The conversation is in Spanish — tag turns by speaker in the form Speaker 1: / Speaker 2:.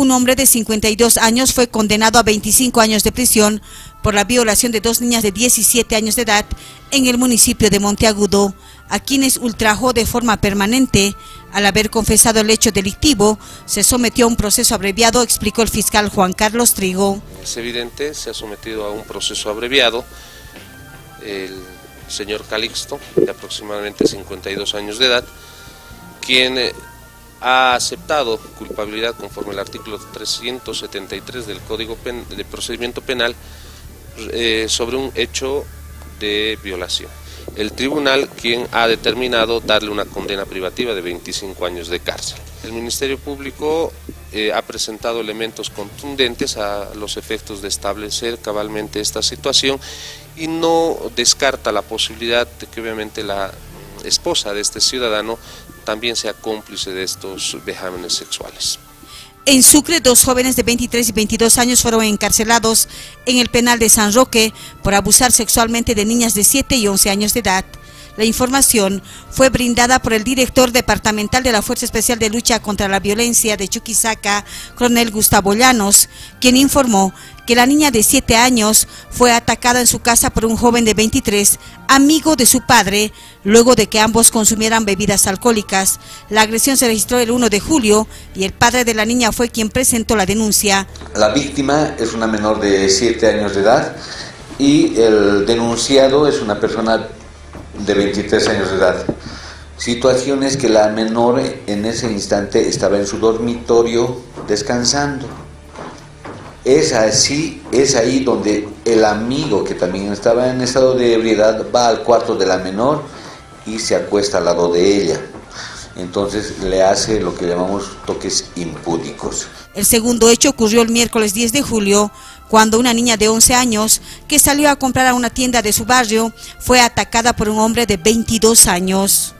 Speaker 1: un hombre de 52 años fue condenado a 25 años de prisión por la violación de dos niñas de 17 años de edad en el municipio de Monteagudo, a quienes ultrajó de forma permanente. Al haber confesado el hecho delictivo, se sometió a un proceso abreviado, explicó el fiscal Juan Carlos Trigo.
Speaker 2: Es evidente, se ha sometido a un proceso abreviado el señor Calixto, de aproximadamente 52 años de edad, quien eh, ha aceptado culpabilidad conforme al artículo 373 del Código de Procedimiento Penal eh, sobre un hecho de violación. El tribunal quien ha determinado darle una condena privativa de 25 años de cárcel. El Ministerio Público eh, ha presentado elementos contundentes a los efectos de establecer cabalmente esta situación y no descarta la posibilidad de que obviamente la esposa de este ciudadano también sea cómplice de estos vejámenes sexuales.
Speaker 1: En Sucre, dos jóvenes de 23 y 22 años fueron encarcelados en el penal de San Roque por abusar sexualmente de niñas de 7 y 11 años de edad. La información fue brindada por el director departamental de la Fuerza Especial de Lucha contra la Violencia de Chuquisaca, coronel Gustavo Llanos, quien informó que la niña de 7 años fue atacada en su casa por un joven de 23, amigo de su padre, luego de que ambos consumieran bebidas alcohólicas. La agresión se registró el 1 de julio y el padre de la niña fue quien presentó la denuncia.
Speaker 3: La víctima es una menor de 7 años de edad y el denunciado es una persona de 23 años de edad. Situaciones que la menor en ese instante estaba en su dormitorio descansando. Es así, es ahí donde el amigo que también estaba en estado de ebriedad va al cuarto de la menor y se acuesta al lado de ella. Entonces le hace lo que llamamos toques impúdicos.
Speaker 1: El segundo hecho ocurrió el miércoles 10 de julio, cuando una niña de 11 años que salió a comprar a una tienda de su barrio fue atacada por un hombre de 22 años.